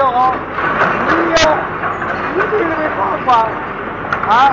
你好，你有你定得位法啊？